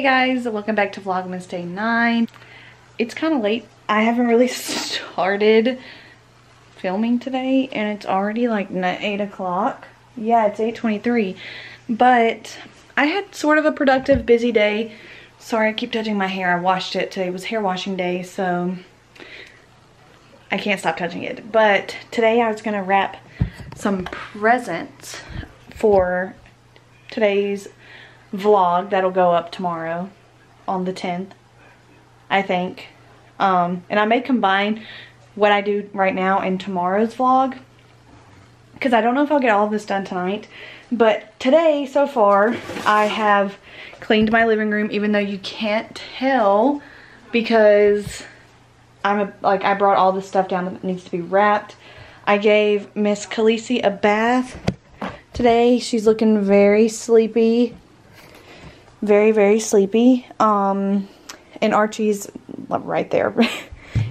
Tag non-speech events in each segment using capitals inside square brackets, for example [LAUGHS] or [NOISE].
Hey guys, welcome back to Vlogmas Day 9. It's kind of late. I haven't really [LAUGHS] started filming today and it's already like 8 o'clock. Yeah, it's 8.23. But I had sort of a productive, busy day. Sorry, I keep touching my hair. I washed it. Today It was hair washing day, so I can't stop touching it. But today I was going to wrap some presents for today's vlog that'll go up tomorrow on the 10th, I think. Um, and I may combine what I do right now and tomorrow's vlog because I don't know if I'll get all of this done tonight. But today, so far, I have cleaned my living room even though you can't tell because I'm a, like I brought all this stuff down that needs to be wrapped. I gave Miss Khaleesi a bath today. She's looking very sleepy very, very sleepy. Um, and Archie's right there. [LAUGHS]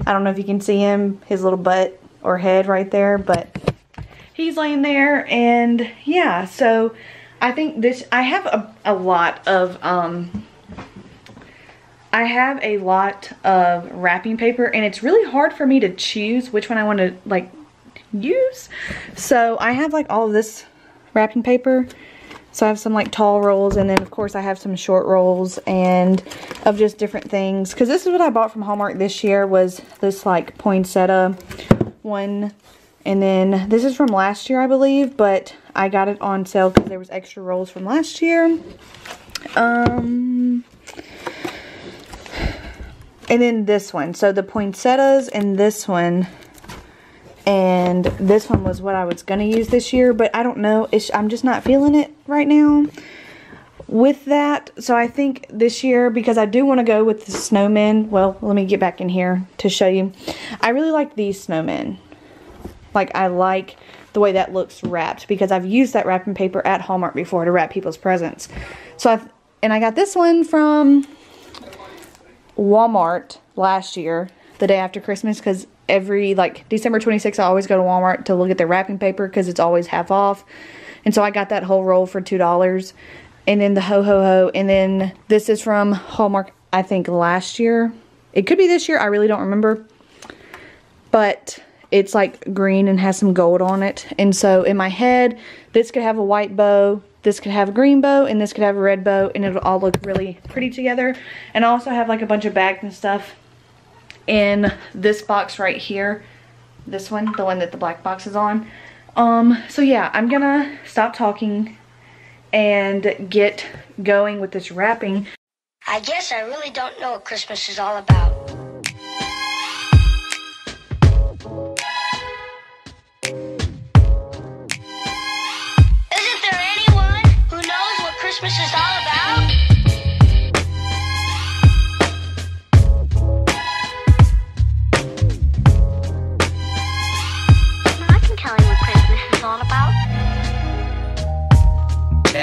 I don't know if you can see him, his little butt or head right there, but he's laying there. And yeah, so I think this, I have a, a lot of, um, I have a lot of wrapping paper and it's really hard for me to choose which one I want to like use. So I have like all this wrapping paper so I have some like tall rolls and then of course I have some short rolls and of just different things. Because this is what I bought from Hallmark this year was this like poinsettia one. And then this is from last year I believe. But I got it on sale because there was extra rolls from last year. Um... And then this one. So the poinsettias and this one and this one was what I was going to use this year, but I don't know. It's, I'm just not feeling it right now with that. So I think this year, because I do want to go with the snowmen, well, let me get back in here to show you. I really like these snowmen. Like, I like the way that looks wrapped because I've used that wrapping paper at Hallmark before to wrap people's presents. So I've, and I got this one from Walmart last year, the day after Christmas, because every like December 26th I always go to Walmart to look at their wrapping paper because it's always half off. And so I got that whole roll for $2. And then the ho ho ho and then this is from Hallmark I think last year. It could be this year, I really don't remember. But it's like green and has some gold on it. And so in my head, this could have a white bow, this could have a green bow, and this could have a red bow, and it'll all look really pretty together. And I also have like a bunch of bags and stuff in this box right here. This one, the one that the black box is on. Um, so yeah, I'm gonna stop talking and get going with this wrapping. I guess I really don't know what Christmas is all about. Isn't there anyone who knows what Christmas is all about?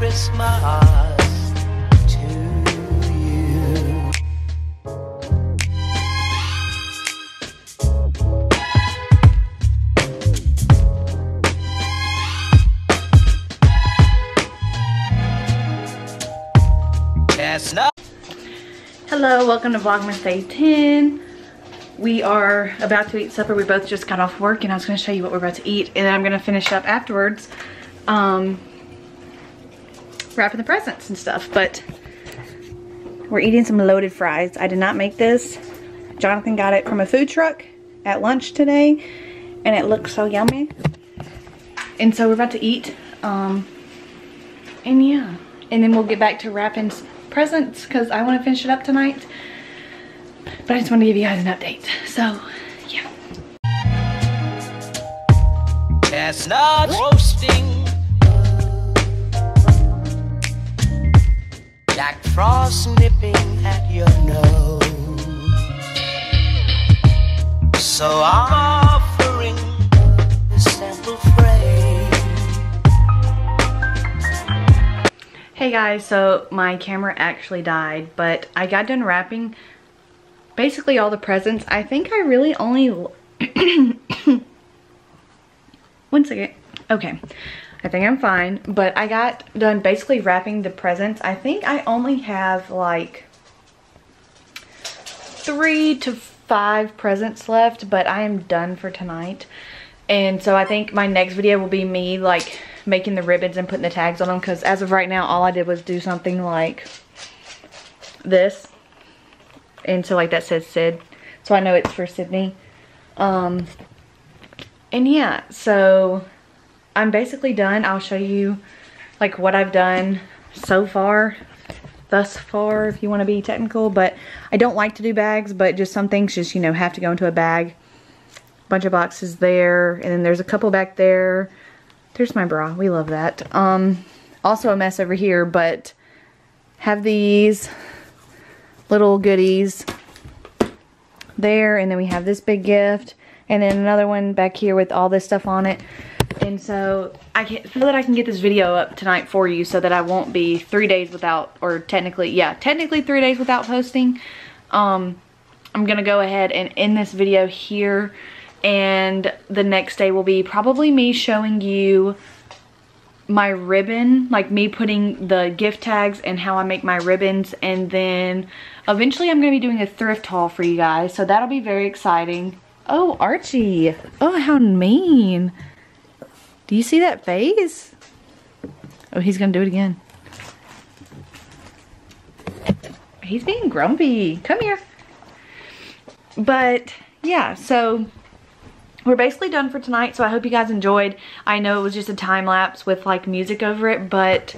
Christmas. Hello, welcome to Vlogmas Day 10. We are about to eat supper. We both just got off work and I was going to show you what we're about to eat. And then I'm going to finish up afterwards um, wrapping the presents and stuff. But we're eating some loaded fries. I did not make this. Jonathan got it from a food truck at lunch today. And it looks so yummy. And so we're about to eat. Um, and yeah. And then we'll get back to wrapping presents because I want to finish it up tonight. But I just want to give you guys an update. So, yeah. That's not roasting. Jack Frost nipping at your nose. So offering this simple phrase. Hey guys, so my camera actually died, but I got done wrapping basically all the presents. I think I really only... [COUGHS] One second. Okay. I think I'm fine, but I got done basically wrapping the presents. I think I only have like three to five presents left, but I am done for tonight. And so I think my next video will be me like making the ribbons and putting the tags on them because as of right now, all I did was do something like this. And so like that says Sid. So I know it's for Sydney. Um, and yeah, so I'm basically done. I'll show you like what I've done so far thus far if you want to be technical but I don't like to do bags but just some things just you know have to go into a bag. Bunch of boxes there and then there's a couple back there. There's my bra we love that. Um also a mess over here but have these little goodies there and then we have this big gift and then another one back here with all this stuff on it and so I feel that I can get this video up tonight for you so that I won't be three days without, or technically, yeah, technically three days without posting. Um, I'm to go ahead and end this video here. And the next day will be probably me showing you my ribbon, like me putting the gift tags and how I make my ribbons. And then eventually I'm to be doing a thrift haul for you guys. So that'll be very exciting. Oh, Archie. Oh, how mean. Do you see that face? Oh, he's gonna do it again. He's being grumpy. Come here. But yeah, so we're basically done for tonight. So I hope you guys enjoyed. I know it was just a time lapse with like music over it, but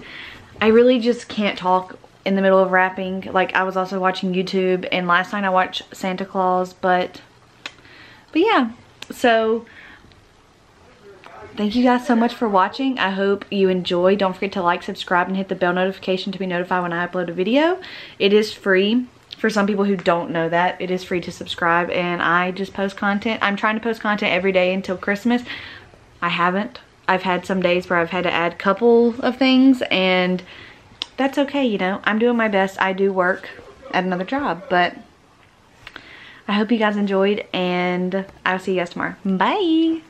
I really just can't talk in the middle of wrapping Like I was also watching YouTube and last night I watched Santa Claus, but, but yeah. So thank you guys so much for watching. I hope you enjoy. Don't forget to like, subscribe, and hit the bell notification to be notified when I upload a video. It is free. For some people who don't know that, it is free to subscribe, and I just post content. I'm trying to post content every day until Christmas. I haven't. I've had some days where I've had to add a couple of things, and that's okay, you know. I'm doing my best. I do work at another job, but I hope you guys enjoyed, and I'll see you guys tomorrow. Bye!